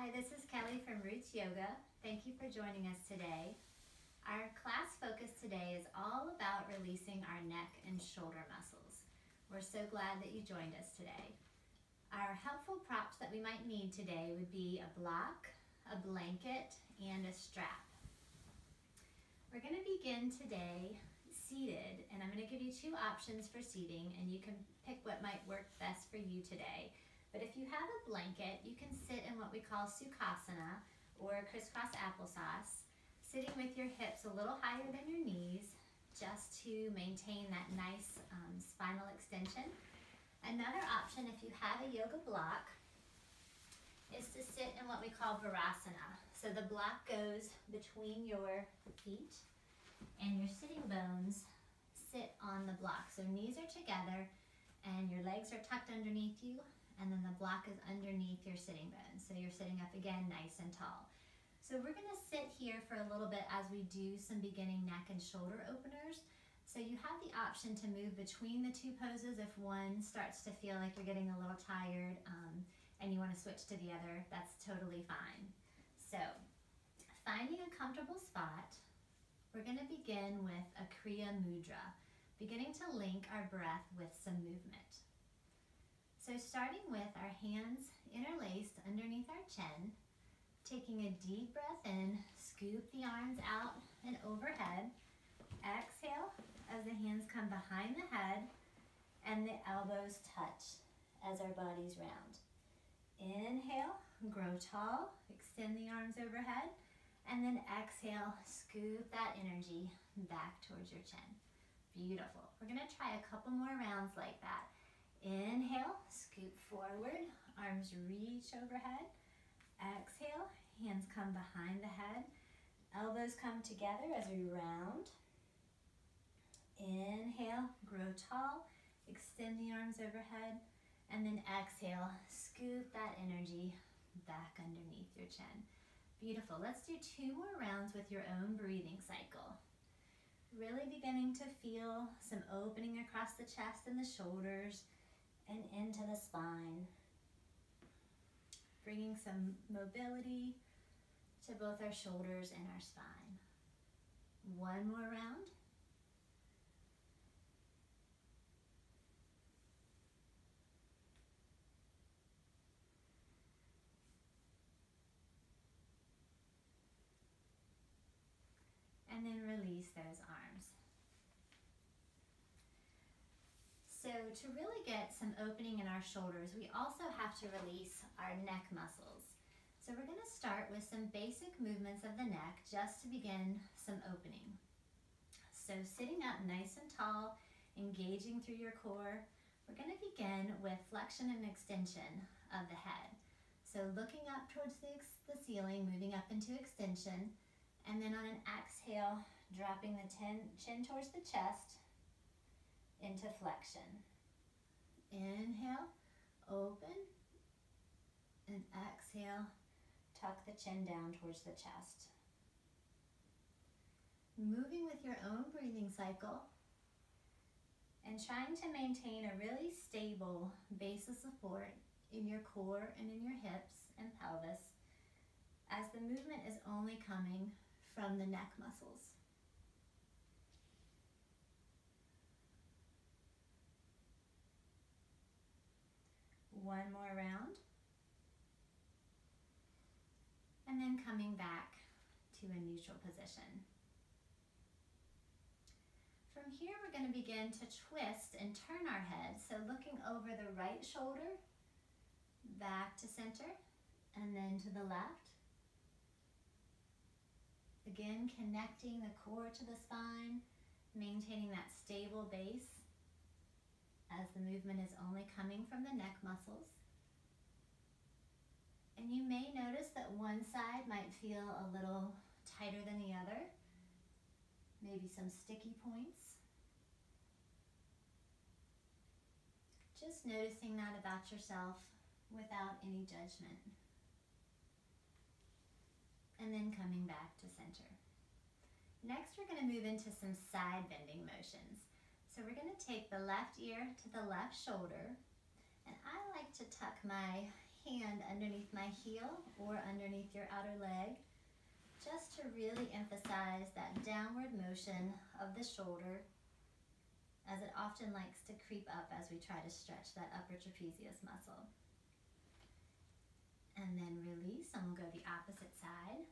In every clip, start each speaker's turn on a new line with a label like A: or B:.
A: Hi, this is Kelly from Roots Yoga. Thank you for joining us today. Our class focus today is all about releasing our neck and shoulder muscles. We're so glad that you joined us today. Our helpful props that we might need today would be a block, a blanket, and a strap. We're going to begin today seated, and I'm going to give you two options for seating, and you can pick what might work best for you today. But if you have a blanket, you can sit in what we call Sukhasana or crisscross applesauce, sitting with your hips a little higher than your knees just to maintain that nice um, spinal extension. Another option, if you have a yoga block, is to sit in what we call Virasana. So the block goes between your feet and your sitting bones sit on the block. So knees are together and your legs are tucked underneath you and then the block is underneath your sitting bones. So you're sitting up again nice and tall. So we're gonna sit here for a little bit as we do some beginning neck and shoulder openers. So you have the option to move between the two poses if one starts to feel like you're getting a little tired um, and you wanna switch to the other, that's totally fine. So finding a comfortable spot, we're gonna begin with a Kriya Mudra, beginning to link our breath with some movement. So starting with our hands interlaced underneath our chin, taking a deep breath in, scoop the arms out and overhead. Exhale as the hands come behind the head and the elbows touch as our bodies round. Inhale, grow tall, extend the arms overhead, and then exhale, scoop that energy back towards your chin. Beautiful. We're gonna try a couple more rounds like that. Inhale, scoop forward, arms reach overhead. Exhale, hands come behind the head. Elbows come together as we round. Inhale, grow tall, extend the arms overhead. And then exhale, scoop that energy back underneath your chin. Beautiful. Let's do two more rounds with your own breathing cycle. Really beginning to feel some opening across the chest and the shoulders and into the spine. Bringing some mobility to both our shoulders and our spine. One more round. And then release those arms. So to really get some opening in our shoulders, we also have to release our neck muscles. So we're gonna start with some basic movements of the neck just to begin some opening. So sitting up nice and tall, engaging through your core, we're gonna begin with flexion and extension of the head. So looking up towards the, the ceiling, moving up into extension, and then on an exhale, dropping the chin, chin towards the chest, into flexion. Inhale, open, and exhale, tuck the chin down towards the chest. Moving with your own breathing cycle and trying to maintain a really stable base of support in your core and in your hips and pelvis as the movement is only coming from the neck muscles. One more round. And then coming back to a neutral position. From here, we're going to begin to twist and turn our head. So looking over the right shoulder, back to center, and then to the left. Again, connecting the core to the spine, maintaining that stable base as the movement is only coming from the neck muscles. And you may notice that one side might feel a little tighter than the other, maybe some sticky points. Just noticing that about yourself without any judgment. And then coming back to center. Next, we're going to move into some side bending motions. So we're going to take the left ear to the left shoulder. And I like to tuck my hand underneath my heel or underneath your outer leg just to really emphasize that downward motion of the shoulder as it often likes to creep up as we try to stretch that upper trapezius muscle. And then release and we'll go the opposite side.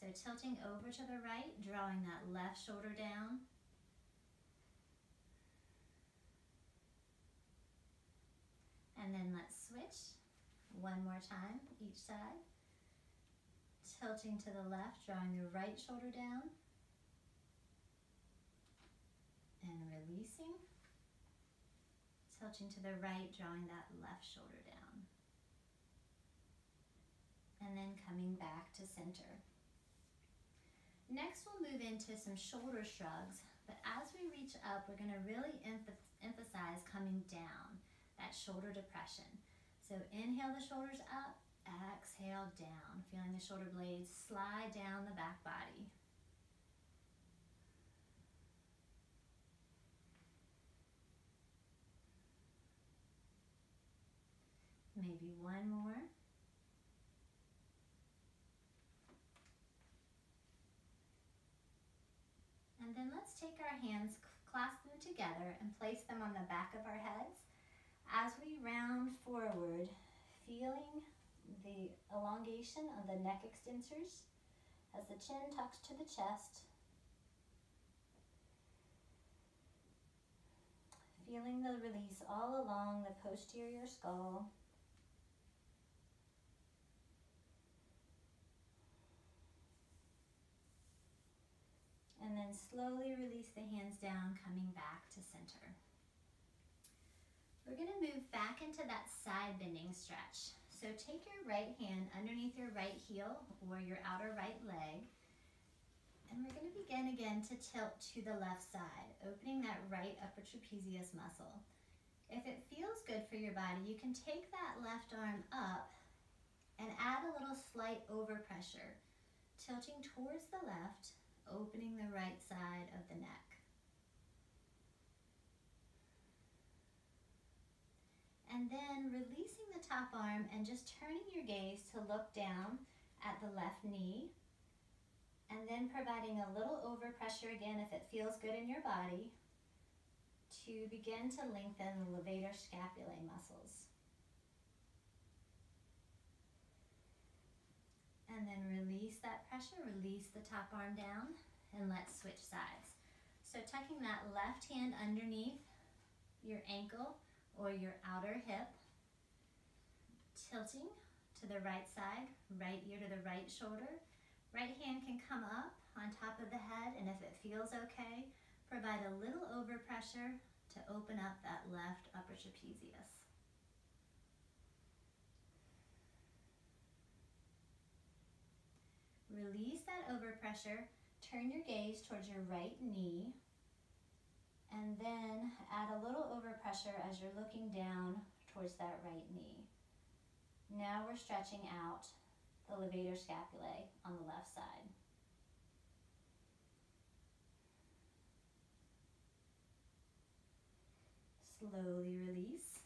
A: So tilting over to the right, drawing that left shoulder down. And then let's switch one more time each side. Tilting to the left, drawing the right shoulder down. And releasing. Tilting to the right, drawing that left shoulder down. And then coming back to center. Next, we'll move into some shoulder shrugs, but as we reach up, we're gonna really emphasize coming down, that shoulder depression. So inhale the shoulders up, exhale down, feeling the shoulder blades slide down the back body. Maybe one more. And then let's take our hands, clasp them together and place them on the back of our heads. As we round forward, feeling the elongation of the neck extensors as the chin tucks to the chest. Feeling the release all along the posterior skull. And then slowly release the hands down, coming back to center. We're gonna move back into that side bending stretch. So take your right hand underneath your right heel or your outer right leg. And we're gonna begin again to tilt to the left side, opening that right upper trapezius muscle. If it feels good for your body, you can take that left arm up and add a little slight overpressure, tilting towards the left opening the right side of the neck. And then releasing the top arm and just turning your gaze to look down at the left knee. And then providing a little overpressure again if it feels good in your body to begin to lengthen the levator scapulae muscles. and then release that pressure, release the top arm down, and let's switch sides. So tucking that left hand underneath your ankle or your outer hip, tilting to the right side, right ear to the right shoulder. Right hand can come up on top of the head, and if it feels okay, provide a little overpressure to open up that left upper trapezius. Release that overpressure. Turn your gaze towards your right knee. And then add a little overpressure as you're looking down towards that right knee. Now we're stretching out the levator scapulae on the left side. Slowly release.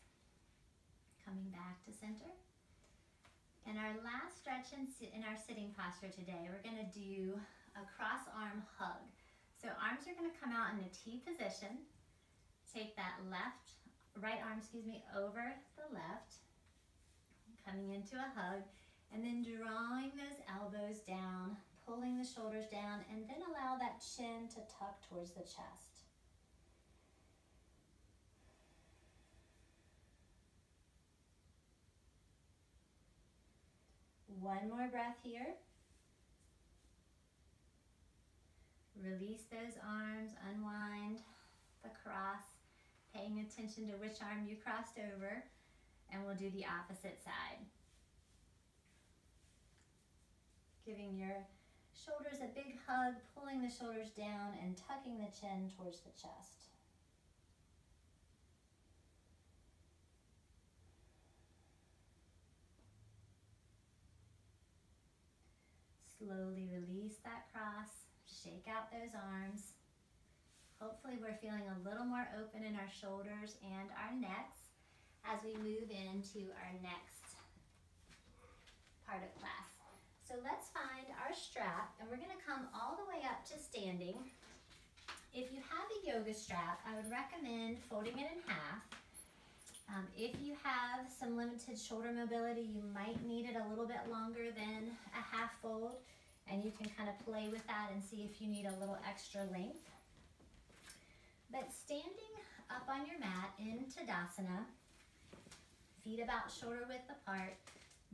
A: Coming back to center. And our last stretch in, in our sitting posture today, we're gonna do a cross arm hug. So arms are gonna come out in a T position. Take that left, right arm, excuse me, over the left, coming into a hug, and then drawing those elbows down, pulling the shoulders down, and then allow that chin to tuck towards the chest. One more breath here. Release those arms, unwind the cross, paying attention to which arm you crossed over, and we'll do the opposite side. Giving your shoulders a big hug, pulling the shoulders down and tucking the chin towards the chest. Slowly release that cross, shake out those arms. Hopefully we're feeling a little more open in our shoulders and our necks as we move into our next part of class. So let's find our strap and we're gonna come all the way up to standing. If you have a yoga strap, I would recommend folding it in half. Um, if you have some limited shoulder mobility, you might need it a little bit longer than a half fold and you can kind of play with that and see if you need a little extra length. But standing up on your mat in Tadasana, feet about shoulder width apart,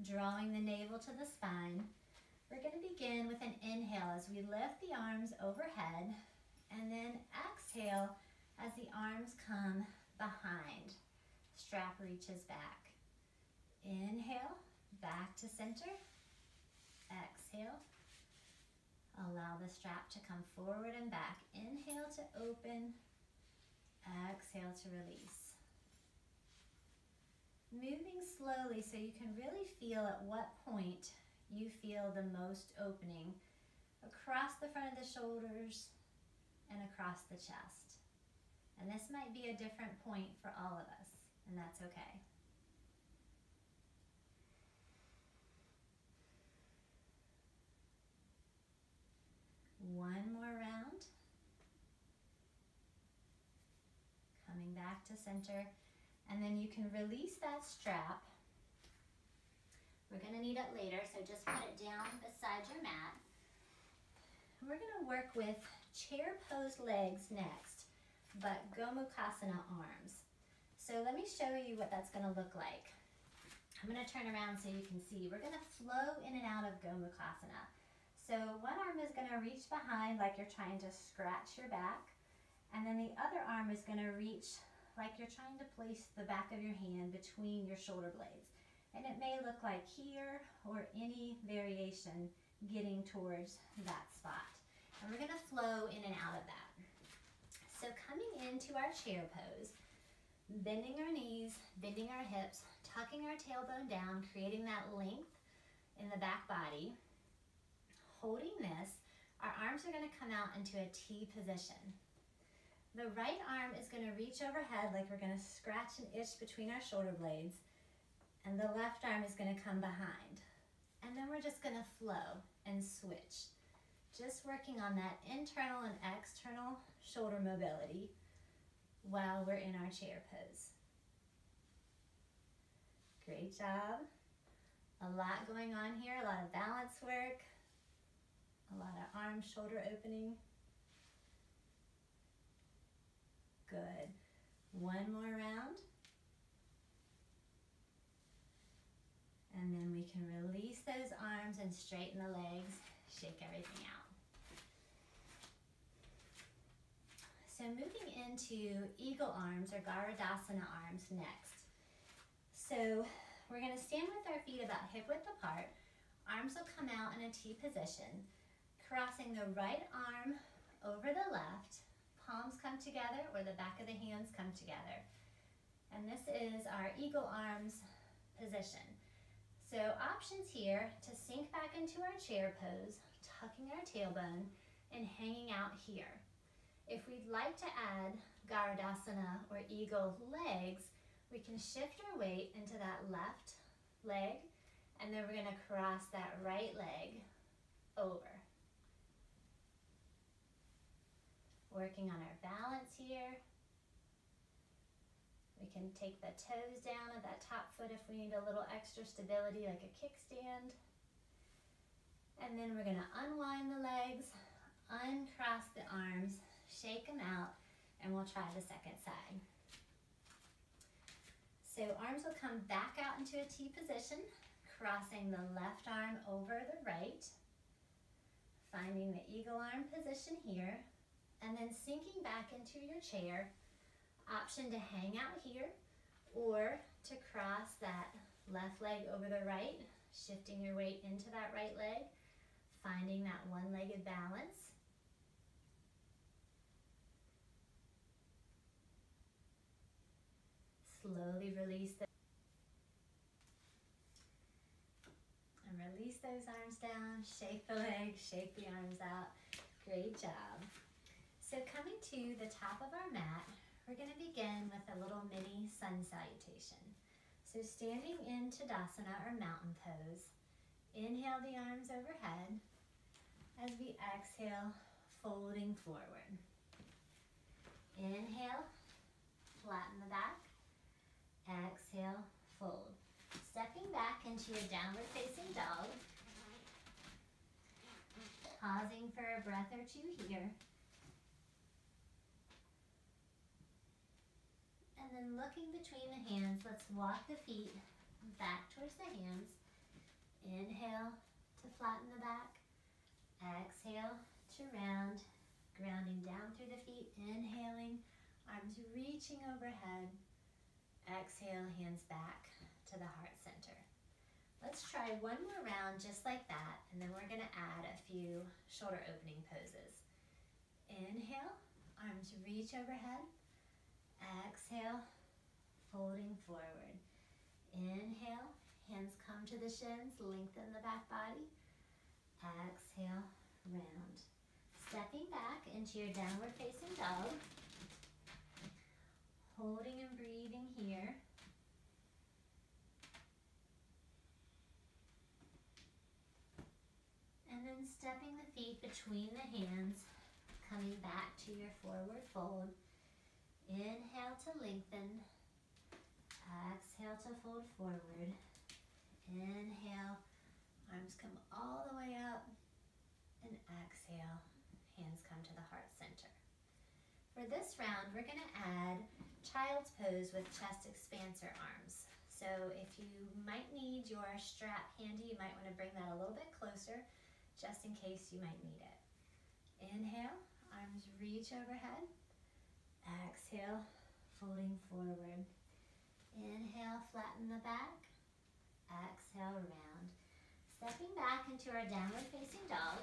A: drawing the navel to the spine, we're going to begin with an inhale as we lift the arms overhead and then exhale as the arms come behind. Strap reaches back. Inhale, back to center. Exhale. Allow the strap to come forward and back. Inhale to open. Exhale to release. Moving slowly so you can really feel at what point you feel the most opening across the front of the shoulders and across the chest. And this might be a different point for all of us, and that's okay. One more round. Coming back to center. And then you can release that strap we're gonna need it later, so just put it down beside your mat. We're gonna work with chair pose legs next, but Gomukhasana arms. So let me show you what that's gonna look like. I'm gonna turn around so you can see. We're gonna flow in and out of Gomukhasana. So one arm is gonna reach behind like you're trying to scratch your back, and then the other arm is gonna reach like you're trying to place the back of your hand between your shoulder blades. And it may look like here or any variation getting towards that spot. And we're gonna flow in and out of that. So coming into our chair pose, bending our knees, bending our hips, tucking our tailbone down, creating that length in the back body. Holding this, our arms are gonna come out into a T position. The right arm is gonna reach overhead like we're gonna scratch an itch between our shoulder blades and the left arm is gonna come behind. And then we're just gonna flow and switch. Just working on that internal and external shoulder mobility while we're in our chair pose. Great job. A lot going on here, a lot of balance work, a lot of arm shoulder opening. Good. One more round. And then we can release those arms and straighten the legs, shake everything out. So moving into eagle arms or Garudasana arms next. So we're gonna stand with our feet about hip width apart. Arms will come out in a T position, crossing the right arm over the left, palms come together or the back of the hands come together. And this is our eagle arms position. So options here to sink back into our chair pose, tucking our tailbone and hanging out here. If we'd like to add Garudasana or eagle legs, we can shift our weight into that left leg and then we're gonna cross that right leg over. Working on our balance here. We can take the toes down of that top foot if we need a little extra stability like a kickstand. And then we're gonna unwind the legs, uncross the arms, shake them out, and we'll try the second side. So arms will come back out into a T position, crossing the left arm over the right, finding the eagle arm position here, and then sinking back into your chair, option to hang out here or to cross that left leg over the right, shifting your weight into that right leg, finding that one-legged balance. Slowly release the and release those arms down, shake the legs, shake the arms out. Great job. So coming to the top of our mat, we're going to begin with a little mini sun salutation. So standing in Tadasana or mountain pose, inhale the arms overhead as we exhale, folding forward. Inhale, flatten the back. Exhale, fold. Stepping back into your downward facing dog. Pausing for a breath or two here. And then looking between the hands, let's walk the feet back towards the hands. Inhale to flatten the back. Exhale to round, grounding down through the feet. Inhaling, arms reaching overhead. Exhale, hands back to the heart center. Let's try one more round just like that, and then we're gonna add a few shoulder opening poses. Inhale, arms reach overhead. Exhale, folding forward. Inhale, hands come to the shins, lengthen the back body. Exhale, round. Stepping back into your downward facing dog. Holding and breathing here. And then stepping the feet between the hands, coming back to your forward fold. Inhale to lengthen. Exhale to fold forward. Inhale, arms come all the way up. And exhale, hands come to the heart center. For this round, we're gonna add child's pose with chest expansor arms. So if you might need your strap handy, you might wanna bring that a little bit closer just in case you might need it. Inhale, arms reach overhead. Exhale, folding forward. Inhale, flatten the back. Exhale, round. Stepping back into our downward facing dog.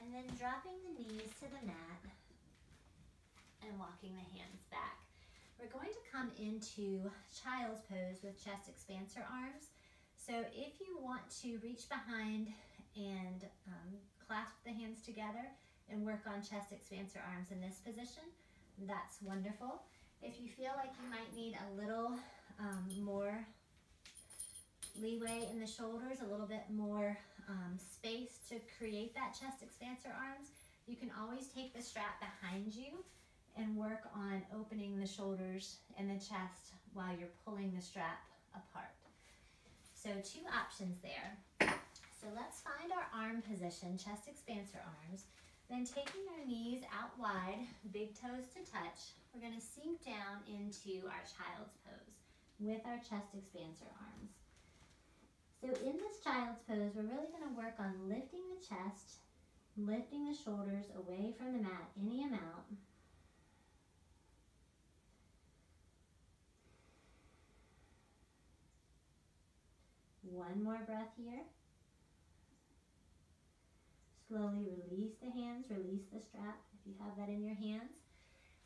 A: And then dropping the knees to the mat and walking the hands back. We're going to come into child's pose with chest expansor arms. So if you want to reach behind and um, clasp the hands together and work on chest expansor arms in this position, that's wonderful. If you feel like you might need a little um, more leeway in the shoulders, a little bit more um, space to create that chest expansor arms, you can always take the strap behind you and work on opening the shoulders and the chest while you're pulling the strap apart. So two options there. So let's find our arm position, chest expansor arms. Then taking our knees out wide, big toes to touch, we're gonna sink down into our child's pose with our chest expansor arms. So in this child's pose, we're really gonna work on lifting the chest, lifting the shoulders away from the mat any amount, One more breath here. Slowly release the hands, release the strap if you have that in your hands.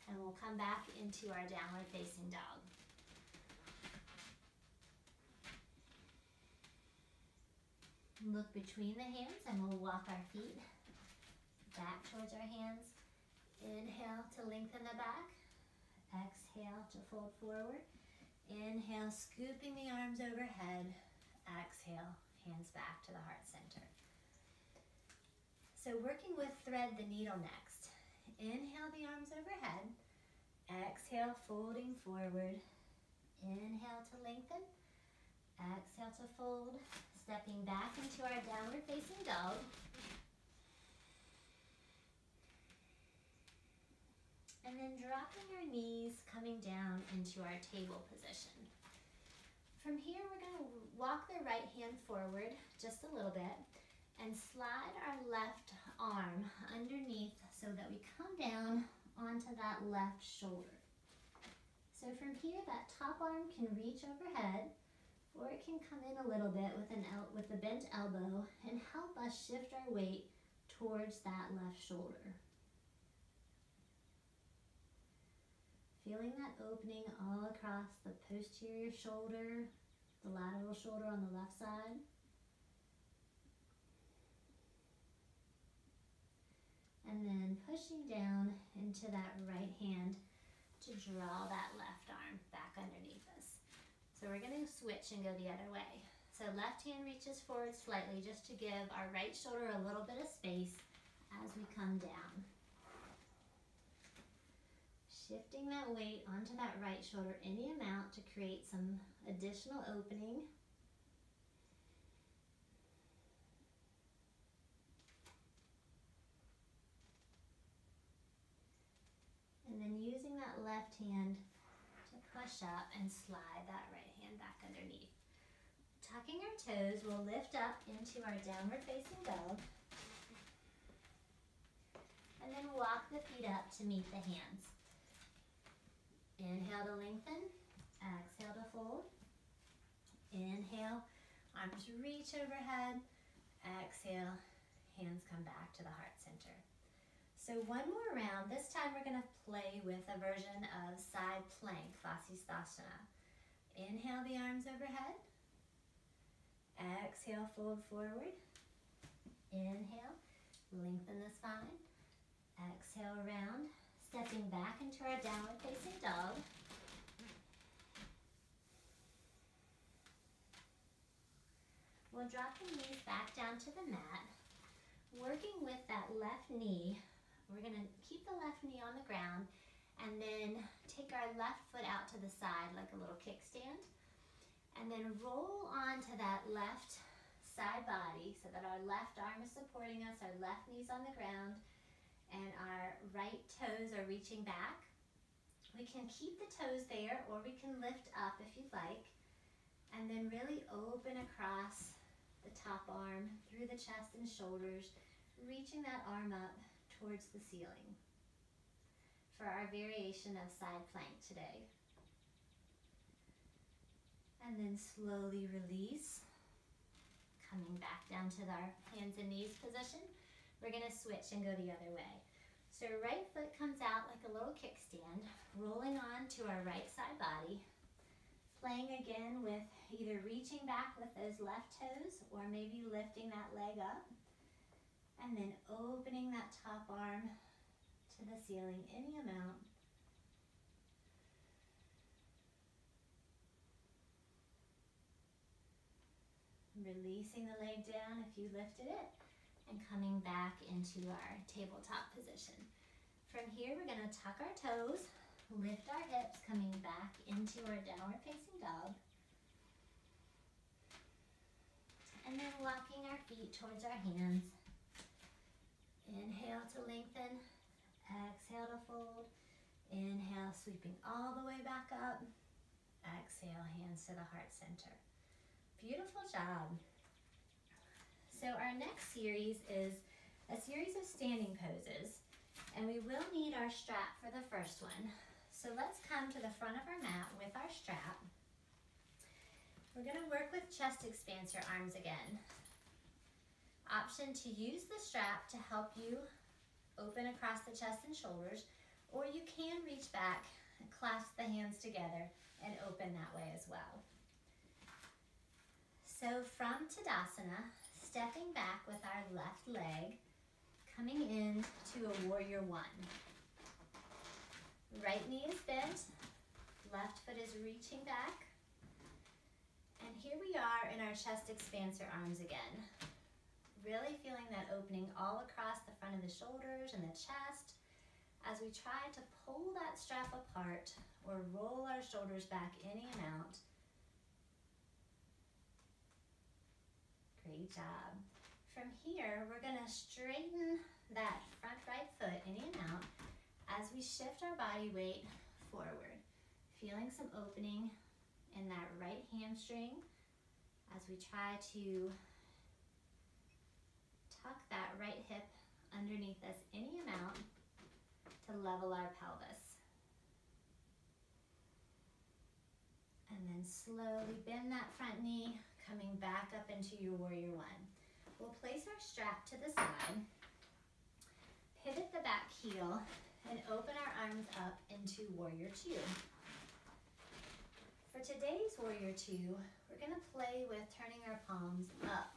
A: And we'll come back into our downward facing dog. Look between the hands and we'll walk our feet back towards our hands. Inhale to lengthen the back. Exhale to fold forward. Inhale, scooping the arms overhead. Exhale, hands back to the heart center. So working with thread the needle next. Inhale the arms overhead. Exhale, folding forward. Inhale to lengthen. Exhale to fold. Stepping back into our downward facing dog. And then dropping our knees, coming down into our table position. From here, we're gonna walk the right hand forward just a little bit and slide our left arm underneath so that we come down onto that left shoulder. So from here, that top arm can reach overhead or it can come in a little bit with, an el with the bent elbow and help us shift our weight towards that left shoulder. Feeling that opening all across the posterior shoulder, the lateral shoulder on the left side. And then pushing down into that right hand to draw that left arm back underneath us. So we're gonna switch and go the other way. So left hand reaches forward slightly just to give our right shoulder a little bit of space as we come down. Shifting that weight onto that right shoulder any amount to create some additional opening. And then using that left hand to push up and slide that right hand back underneath. Tucking our toes, we'll lift up into our downward facing dog. And then walk the feet up to meet the hands. Inhale to lengthen, exhale to fold. Inhale, arms reach overhead. Exhale, hands come back to the heart center. So one more round. This time we're gonna play with a version of side plank, Vasisthasana. Inhale the arms overhead. Exhale, fold forward. Inhale, lengthen the spine. Exhale, round. Stepping back into our downward facing dog. We'll drop the knees back down to the mat. Working with that left knee, we're gonna keep the left knee on the ground and then take our left foot out to the side like a little kickstand. And then roll onto that left side body so that our left arm is supporting us, our left knee's on the ground, and our right toes are reaching back. We can keep the toes there or we can lift up if you'd like, and then really open across the top arm, through the chest and shoulders, reaching that arm up towards the ceiling for our variation of side plank today and then slowly release. Coming back down to our hands and knees position. We're gonna switch and go the other way. So right foot comes out like a little kickstand, rolling on to our right side body. Playing again with either reaching back with those left toes or maybe lifting that leg up. And then opening that top arm to the ceiling any amount. releasing the leg down if you lifted it, and coming back into our tabletop position. From here, we're gonna tuck our toes, lift our hips, coming back into our downward facing dog. And then walking our feet towards our hands. Inhale to lengthen, exhale to fold. Inhale, sweeping all the way back up. Exhale, hands to the heart center. Beautiful job. So our next series is a series of standing poses and we will need our strap for the first one. So let's come to the front of our mat with our strap. We're gonna work with chest expansor arms again. Option to use the strap to help you open across the chest and shoulders, or you can reach back clasp the hands together and open that way as well. So from Tadasana, stepping back with our left leg, coming in to a warrior one. Right knee is bent, left foot is reaching back. And here we are in our chest expansor arms again. Really feeling that opening all across the front of the shoulders and the chest as we try to pull that strap apart or roll our shoulders back any amount Great job. From here, we're gonna straighten that front right foot in and out as we shift our body weight forward. Feeling some opening in that right hamstring as we try to tuck that right hip underneath us any amount to level our pelvis. And then slowly bend that front knee coming back up into your warrior one. We'll place our strap to the side, pivot the back heel, and open our arms up into warrior two. For today's warrior two, we're gonna play with turning our palms up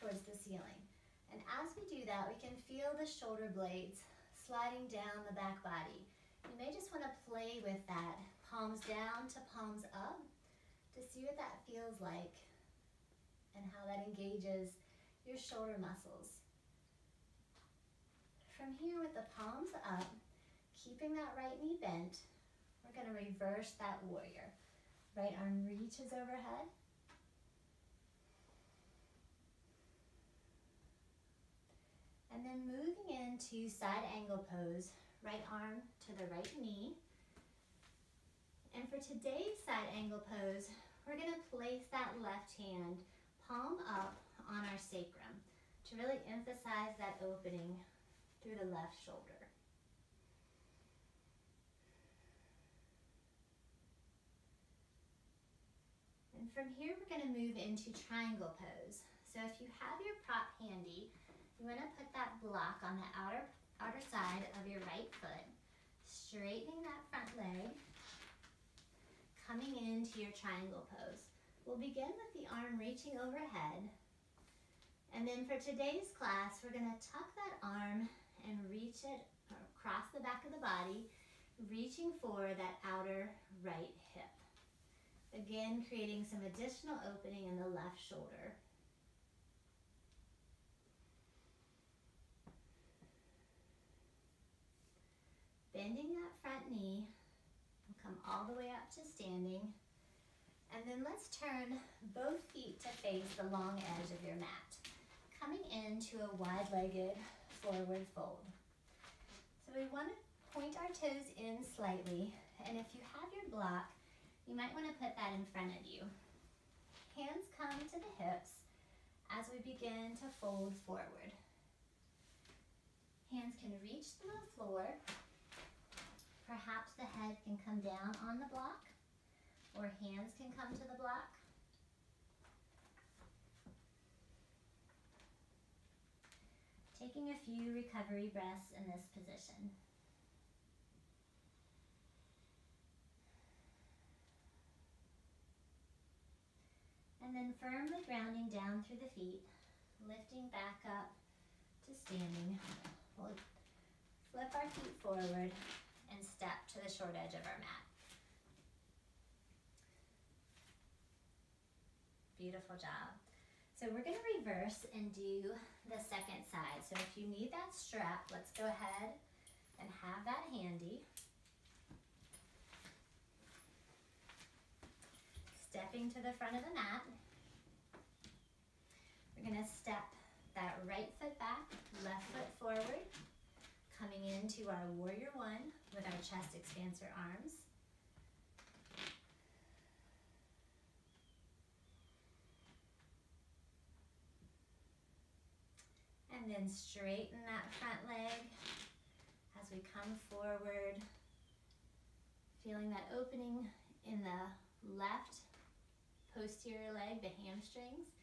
A: towards the ceiling. And as we do that, we can feel the shoulder blades sliding down the back body. You may just want to play with that, palms down to palms up, to see what that feels like and how that engages your shoulder muscles. From here with the palms up, keeping that right knee bent, we're going to reverse that warrior. Right arm reaches overhead. And then moving into side angle pose, right arm to the right knee. And for today's side angle pose, we're gonna place that left hand palm up on our sacrum to really emphasize that opening through the left shoulder. And from here, we're gonna move into triangle pose. So if you have your prop handy, you wanna put that block on the outer, outer side of your right foot, straightening that front leg, coming into your triangle pose. We'll begin with the arm reaching overhead. And then for today's class, we're gonna tuck that arm and reach it across the back of the body, reaching for that outer right hip. Again, creating some additional opening in the left shoulder. Bending that front knee, we'll come all the way up to standing. And then let's turn both feet to face the long edge of your mat, coming into a wide-legged forward fold. So we want to point our toes in slightly, and if you have your block, you might want to put that in front of you. Hands come to the hips as we begin to fold forward. Hands can reach the floor. Perhaps the head can come down on the block or hands can come to the block. Taking a few recovery breaths in this position. And then firmly grounding down through the feet, lifting back up to standing. We'll flip our feet forward and step to the short edge of our mat. Beautiful job. So we're gonna reverse and do the second side. So if you need that strap, let's go ahead and have that handy. Stepping to the front of the mat. We're gonna step that right foot back, left foot forward, coming into our warrior one with our chest expansor arms. And then straighten that front leg as we come forward, feeling that opening in the left posterior leg, the hamstrings.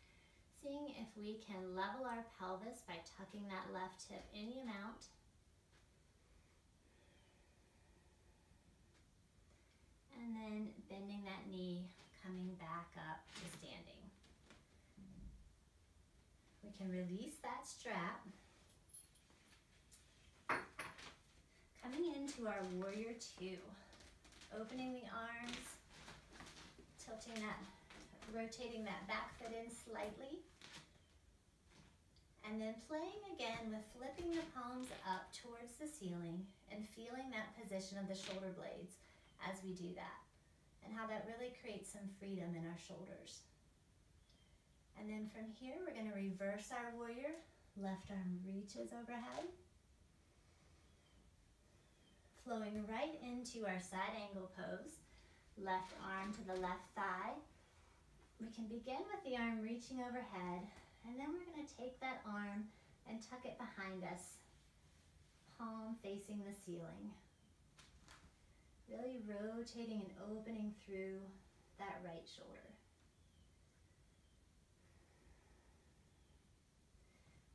A: Seeing if we can level our pelvis by tucking that left hip any amount. And then bending that knee, coming back up to standing. We can release that strap. Coming into our warrior two. Opening the arms, tilting that, rotating that back foot in slightly. And then playing again with flipping the palms up towards the ceiling and feeling that position of the shoulder blades as we do that. And how that really creates some freedom in our shoulders. And then from here, we're gonna reverse our warrior. Left arm reaches overhead. Flowing right into our side angle pose. Left arm to the left thigh. We can begin with the arm reaching overhead, and then we're gonna take that arm and tuck it behind us, palm facing the ceiling. Really rotating and opening through that right shoulder.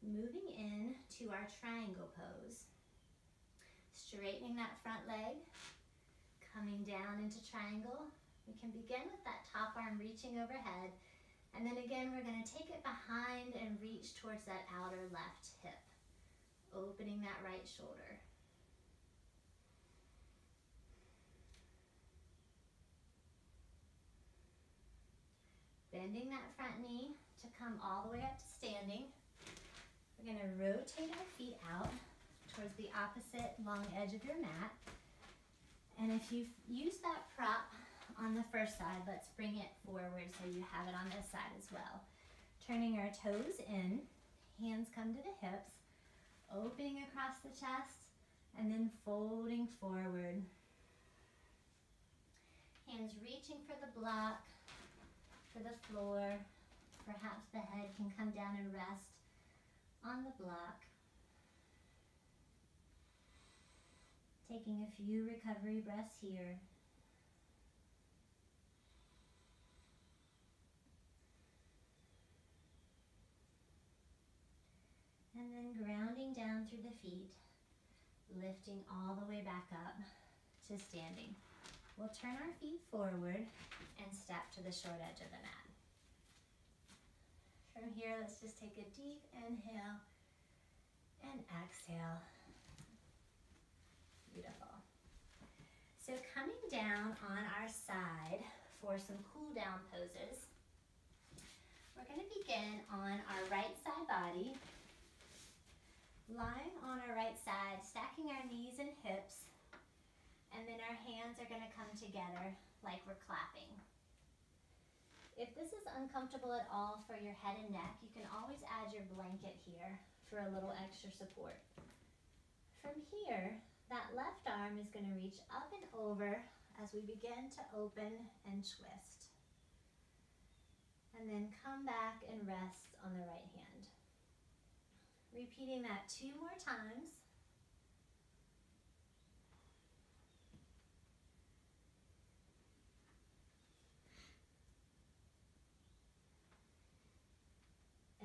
A: Moving in to our triangle pose. Straightening that front leg, coming down into triangle. We can begin with that top arm reaching overhead, and then again, we're gonna take it behind and reach towards that outer left hip, opening that right shoulder. Bending that front knee to come all the way up to standing. We're gonna rotate our feet out towards the opposite long edge of your mat. And if you've used that prop on the first side, let's bring it forward so you have it on this side as well. Turning our toes in, hands come to the hips, opening across the chest, and then folding forward. Hands reaching for the block, the floor. Perhaps the head can come down and rest on the block. Taking a few recovery breaths here. And then grounding down through the feet, lifting all the way back up to standing. We'll turn our feet forward and step to the short edge of the mat. From here, let's just take a deep inhale and exhale. Beautiful. So coming down on our side for some cool down poses, we're going to begin on our right side body, lying on our right side, stacking our knees and hips, and then our hands are going to come together like we're clapping. If this is uncomfortable at all for your head and neck, you can always add your blanket here for a little extra support. From here, that left arm is going to reach up and over as we begin to open and twist. And then come back and rest on the right hand. Repeating that two more times.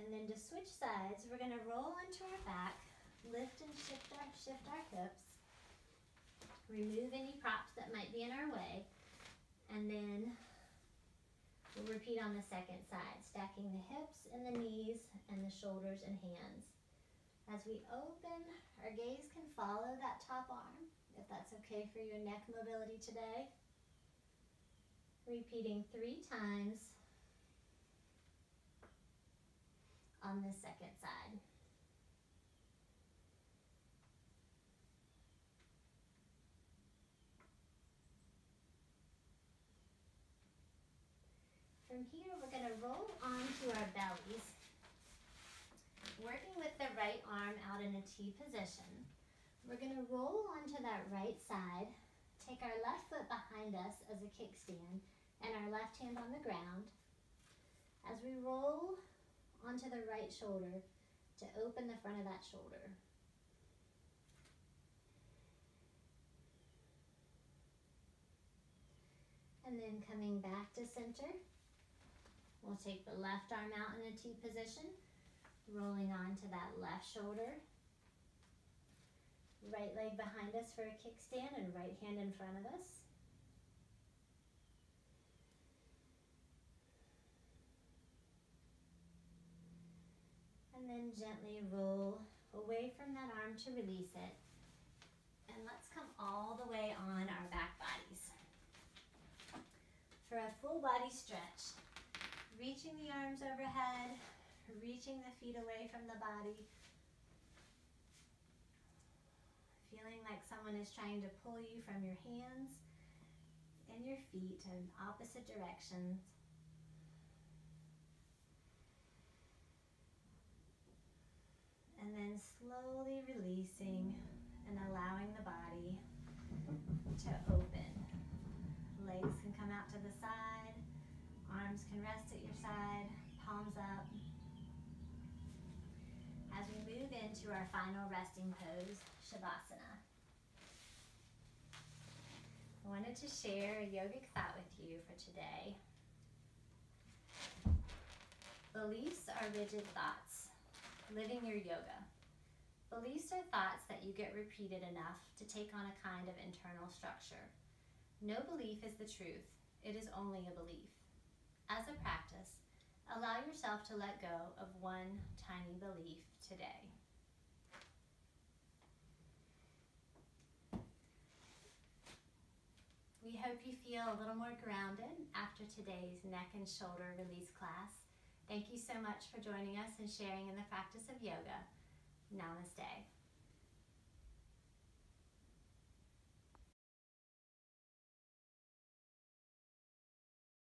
A: And then to switch sides, we're going to roll onto our back, lift and shift our, shift our hips. Remove any props that might be in our way. And then we'll repeat on the second side, stacking the hips and the knees and the shoulders and hands. As we open, our gaze can follow that top arm, if that's okay for your neck mobility today. Repeating three times on the second side. From here, we're going to roll onto our bellies, working with the right arm out in a T position. We're going to roll onto that right side, take our left foot behind us as a kickstand, and our left hand on the ground. As we roll onto the right shoulder to open the front of that shoulder. And then coming back to center, We'll take the left arm out in a T position, rolling onto that left shoulder. Right leg behind us for a kickstand and right hand in front of us. And then gently roll away from that arm to release it. And let's come all the way on our back bodies. For a full body stretch, reaching the arms overhead, reaching the feet away from the body. Feeling like someone is trying to pull you from your hands and your feet in opposite directions. And then slowly releasing and allowing the body to open. Legs can come out to the side. Arms can rest at your side, palms up. As we move into our final resting pose, Shavasana. I wanted to share a yogic thought with you for today. Beliefs are rigid thoughts. Living your yoga. Beliefs are thoughts that you get repeated enough to take on a kind of internal structure. No belief is the truth, it is only a belief. As a practice, allow yourself to let go of one tiny belief today. We hope you feel a little more grounded after today's neck and shoulder release class. Thank you so much for joining us and sharing in the practice of yoga. Namaste.